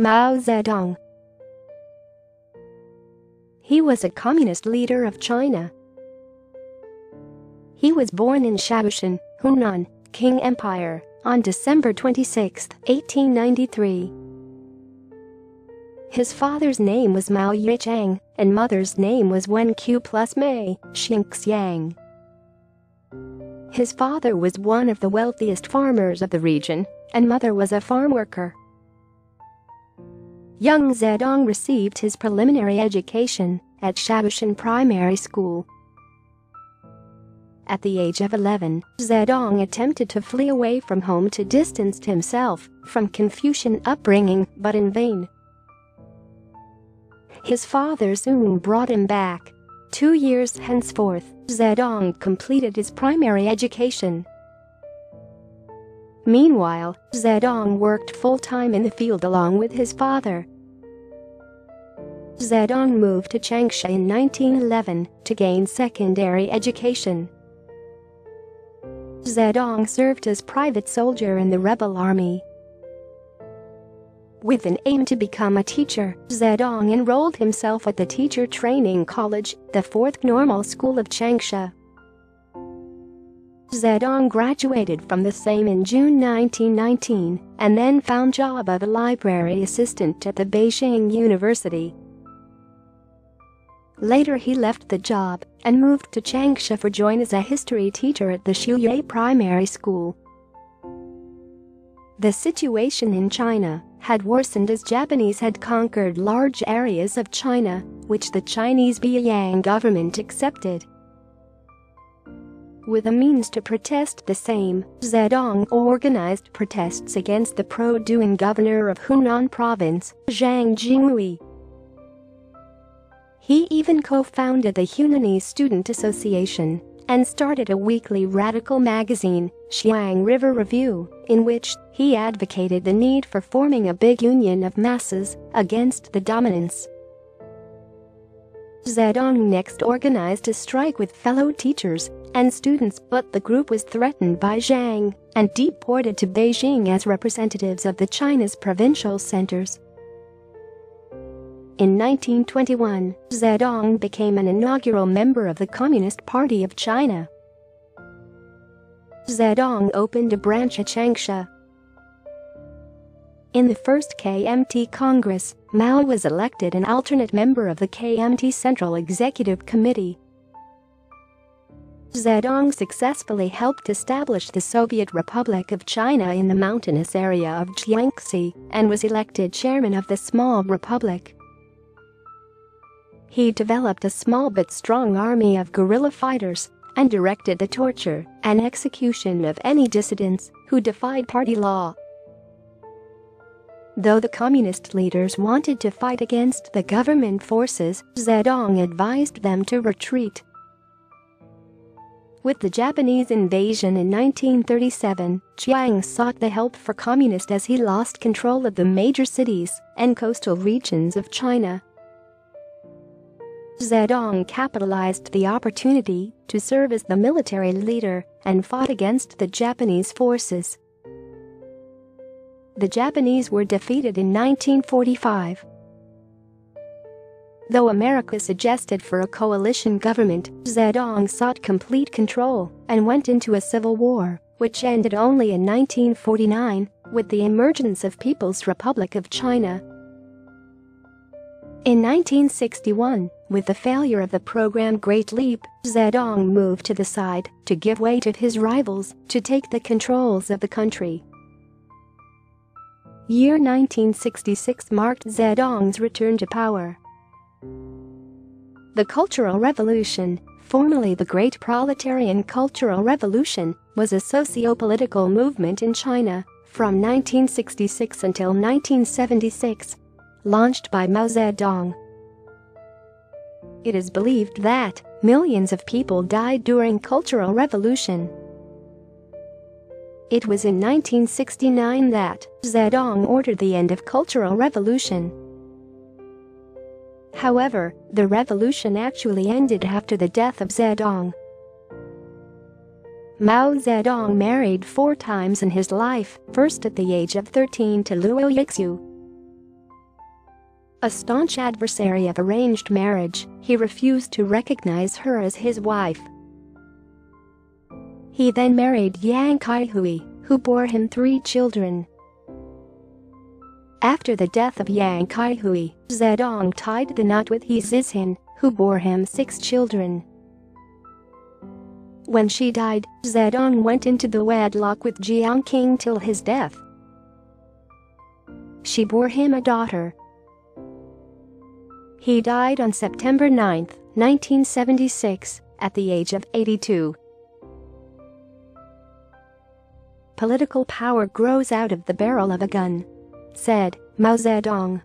Mao Zedong. He was a communist leader of China. He was born in Shaoshan, Hunan, Qing Empire, on December 26, 1893. His father's name was Mao Yichang, and mother's name was Wen Q plus Mei Xingxiang. His father was one of the wealthiest farmers of the region, and mother was a farm worker. Young Zedong received his preliminary education at Shaoshan Primary School. At the age of 11, Zedong attempted to flee away from home to distance himself from Confucian upbringing but in vain. His father soon brought him back. Two years henceforth, Zedong completed his primary education. Meanwhile, Zedong worked full-time in the field along with his father. Zedong moved to Changsha in 1911 to gain secondary education. Zedong served as private soldier in the rebel army. With an aim to become a teacher, Zedong enrolled himself at the Teacher Training College, the fourth normal school of Changsha. Zedong graduated from the same in June 1919 and then found job of a library assistant at the Beijing University. Later he left the job and moved to Changsha for join as a history teacher at the Shuyue Primary School. The situation in China had worsened as Japanese had conquered large areas of China, which the Chinese Beiyang government accepted. With a means to protest the same, Zedong organized protests against the pro-Duan governor of Hunan province, Zhang Jinghui. He even co-founded the Hunanese Student Association and started a weekly radical magazine, Xiang River Review, in which he advocated the need for forming a big union of masses against the dominance. Zedong next organized a strike with fellow teachers and students but the group was threatened by Zhang and deported to Beijing as representatives of the China's provincial centers. In 1921, Zedong became an inaugural member of the Communist Party of China. Zedong opened a branch at Changsha. In the first KMT Congress, Mao was elected an alternate member of the KMT Central Executive Committee. Zedong successfully helped establish the Soviet Republic of China in the mountainous area of Jiangxi and was elected chairman of the small republic. He developed a small but strong army of guerrilla fighters and directed the torture and execution of any dissidents who defied party law. Though the communist leaders wanted to fight against the government forces, Zedong advised them to retreat. With the Japanese invasion in 1937, Chiang sought the help for communists as he lost control of the major cities and coastal regions of China Zedong capitalized the opportunity to serve as the military leader and fought against the Japanese forces. The Japanese were defeated in 1945. Though America suggested for a coalition government, Zedong sought complete control and went into a civil war, which ended only in 1949 with the emergence of People's Republic of China in 1961, with the failure of the program Great Leap, Zedong moved to the side to give way to his rivals to take the controls of the country. Year 1966 marked Zedong's return to power. The Cultural Revolution, formerly the Great Proletarian Cultural Revolution, was a socio-political movement in China from 1966 until 1976 launched by Mao Zedong. It is believed that millions of people died during Cultural Revolution. It was in 1969 that Zedong ordered the end of Cultural Revolution. However, the revolution actually ended after the death of Zedong. Mao Zedong married four times in his life, first at the age of 13 to Luo Yixiu, A staunch adversary of arranged marriage, he refused to recognize her as his wife. He then married Yang Kaihui, who bore him three children. After the death of Yang Kaihui, Zedong tied the knot with He Zizhen, who bore him six children. When she died, Zedong went into the wedlock with Jiang Qing till his death. She bore him a daughter, he died on September 9, 1976, at the age of 82. Political power grows out of the barrel of a gun, said Mao Zedong.